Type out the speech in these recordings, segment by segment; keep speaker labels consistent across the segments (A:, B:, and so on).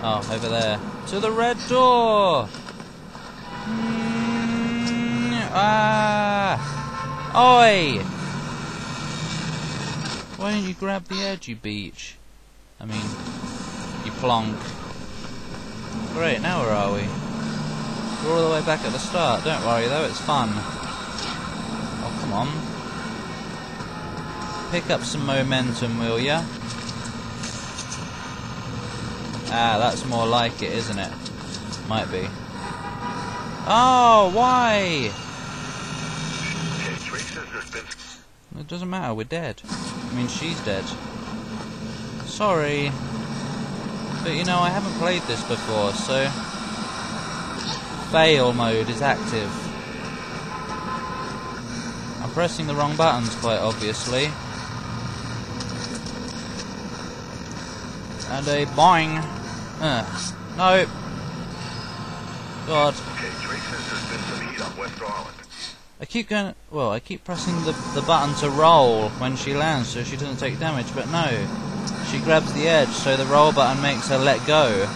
A: Oh, over there. To the red door! Mm, ah! Oi! Why don't you grab the edge, you beach? I mean, you plonk. Great, now where are we? We're all the way back at the start. Don't worry though, it's fun. Oh, come on. Pick up some momentum, will ya? Ah, that's more like it, isn't it? Might be. Oh, why? It doesn't matter, we're dead. I mean, she's dead. Sorry. But you know, I haven't played this before, so... Fail mode is active. I'm pressing the wrong buttons, quite obviously. And a boing. No. God. I keep going. Well, I keep pressing the the button to roll when she lands, so she doesn't take damage. But no, she grabs the edge, so the roll button makes her let go.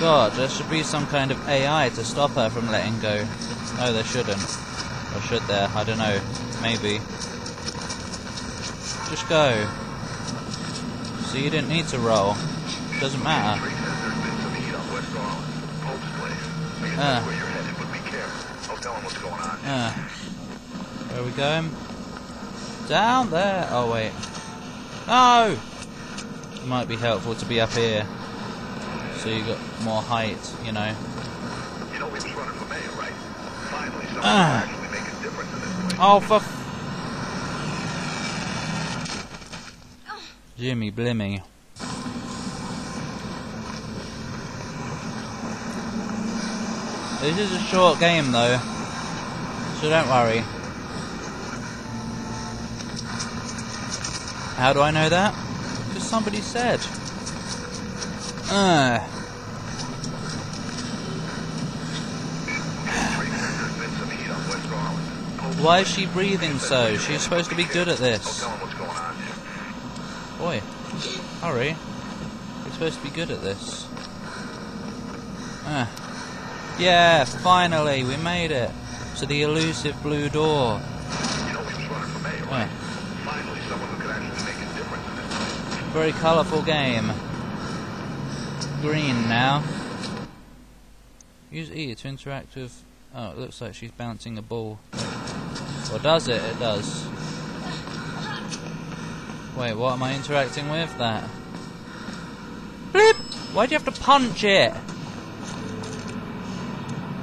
A: God, there should be some kind of AI to stop her from letting go. No, there shouldn't. Or should there? I don't know. Maybe. Just go. So you didn't need to roll. Doesn't matter. Uh. Uh. Where are we going? Down there. Oh wait. No. It might be helpful to be up here, so you got more height. You know.
B: You know we was running for mayor, right? Finally, someone actually make a difference in this place.
A: Oh for. Jimmy Blimmy. This is a short game though, so don't worry. How do I know that? Because somebody said. Uh, why is she breathing so? She's supposed to be good at this. Boy, hurry. You're supposed to be good at this. Ah. Yeah, finally, we made it. To the elusive blue door. Very colourful game. Green now. Use E to interact with... Oh, it looks like she's bouncing a ball. Or does it? It does. Wait, what am I interacting with? That. Blip! Why do you have to punch it?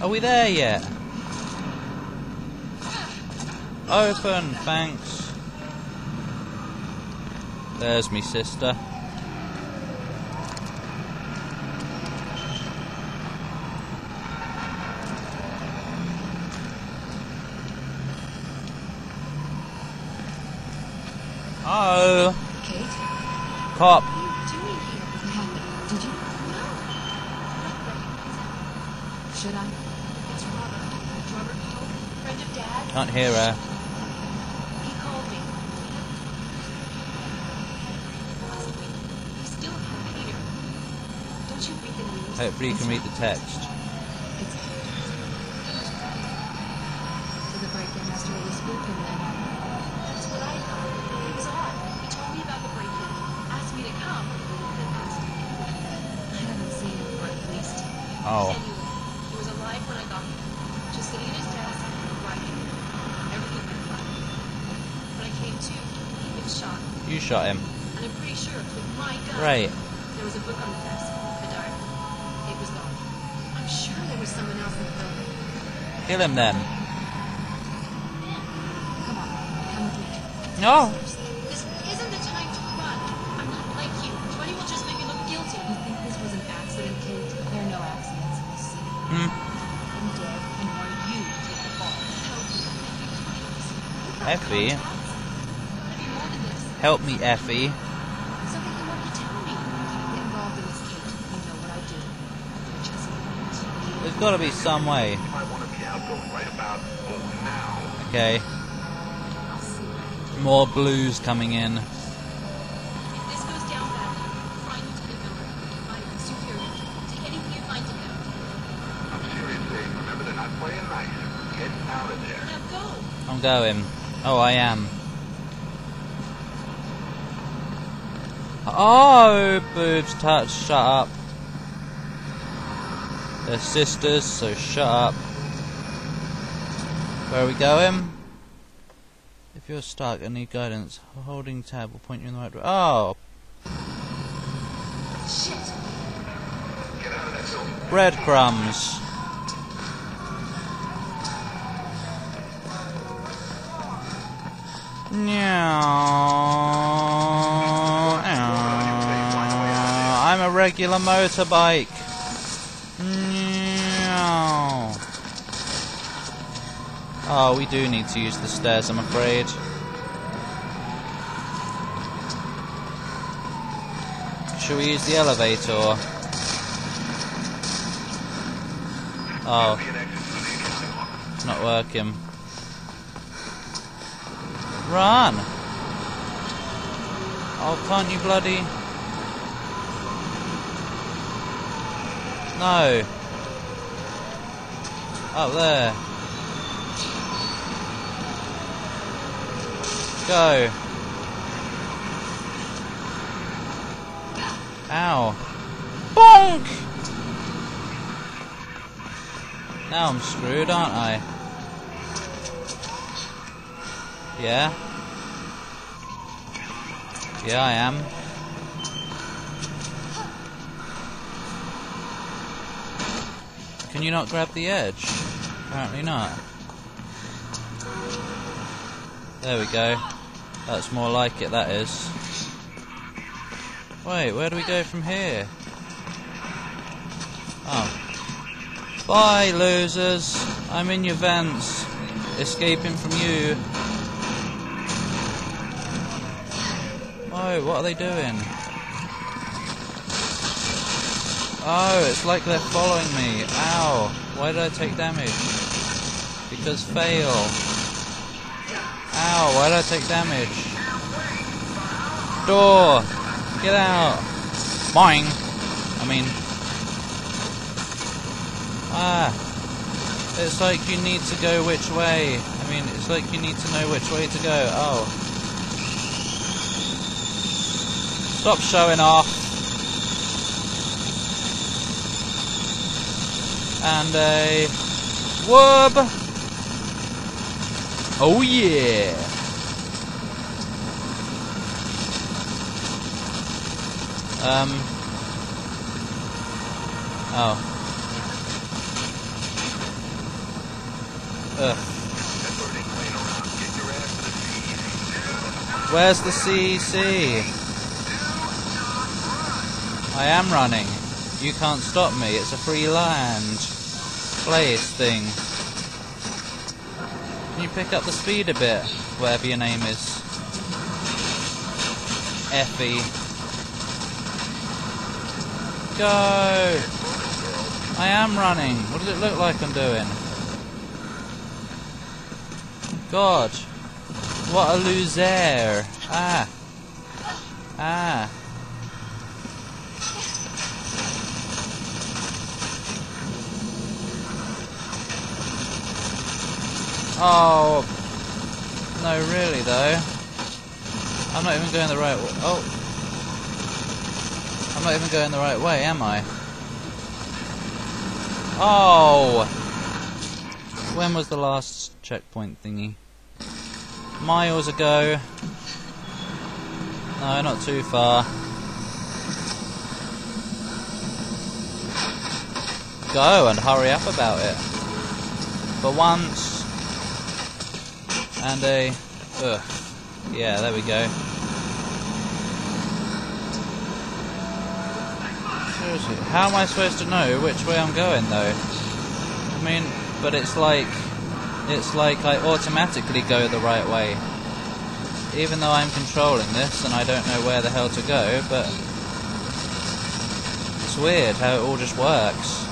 A: Are we there yet? Open, thanks. There's me sister. Oh,
C: Kate,
A: cop.
C: what are
D: read the news?
A: Hopefully you can read the text.
C: It's
A: You shot him.
D: And I'm pretty sure my gun.
A: Right.
D: There was a book on the desk, a diary. It was gone. I'm sure there was someone else in the building.
A: Kill him then. No.
D: This isn't the time to run.
A: I'm
D: not like you. Twenty will just make me look guilty. You think this
C: was an accident. There are no accidents. Hmm.
A: I'm
C: dead, and you take the?
D: Effie
A: help me, Effie.
D: Something you wanted to tell me.
C: Get involved in this case. You know what I do. I just.
A: There's got to be some way.
B: You want to be outgoing right about now.
A: Okay, more blues coming in.
D: If this goes down badly, find Lieutenant Miller. Find the superior. Take anything you find to him.
B: I'm serious, Dave. Remember, they're not playing nice. Get out of there.
D: Now go.
A: I'm going. Oh, I am. Oh, boobs touch. Shut up. They're sisters, so shut up. Where are we going? If you're stuck and need guidance, holding tab will point you in the right direction. Oh,
D: Shit.
A: Breadcrumbs. Meow. Regular motorbike. Oh, we do need to use the stairs, I'm afraid. Should we use the elevator? Oh, it's not working. Run! Oh, can't you bloody... No. Up there. Go. Ow. Bonk! Now I'm screwed, aren't I? Yeah? Yeah, I am. Can you not grab the edge? Apparently not. There we go. That's more like it, that is. Wait, where do we go from here? Oh. Bye, losers. I'm in your vents. Escaping from you. Oh, what are they doing? Oh, it's like they're following me. Ow. Why did I take damage? Because fail. Ow, why did I take damage? Door! Get out! Boing! I mean... Ah! It's like you need to go which way. I mean, it's like you need to know which way to go. Oh. Stop showing off. And a whoop. Oh yeah. Um. Oh. Ugh. Where's the CEC? I am running. You can't stop me. It's a free land. Place thing. Can you pick up the speed a bit? Whatever your name is. Effie. Go! I am running. What does it look like I'm doing? God. What a loser. Ah. Ah. Oh. No, really though. I'm not even going the right way. Oh. I'm not even going the right way, am I? Oh. When was the last checkpoint thingy? Miles ago. No, not too far. Go and hurry up about it. For once. And a. Ugh. Yeah, there we go. Seriously, how am I supposed to know which way I'm going though? I mean, but it's like. it's like I automatically go the right way. Even though I'm controlling this and I don't know where the hell to go, but it's weird how it all just works.